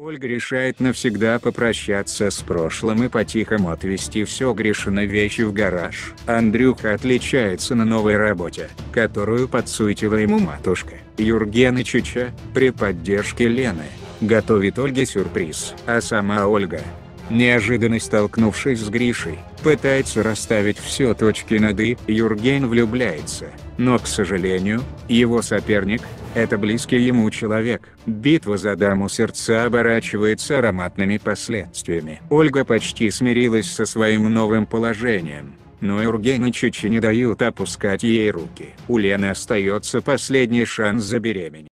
Ольга решает навсегда попрощаться с прошлым и по-тихому отвезти все Гришина вещи в гараж. Андрюха отличается на новой работе, которую подсуетила ему матушка. Юрген и Чича, при поддержке Лены, готовит Ольге сюрприз. А сама Ольга, неожиданно столкнувшись с Гришей, пытается расставить все точки над «и». Юрген влюбляется, но к сожалению, его соперник – это близкий ему человек. Битва за даму сердца оборачивается ароматными последствиями. Ольга почти смирилась со своим новым положением. Но Юрген и Чичи не дают опускать ей руки. У Лены остается последний шанс забеременеть.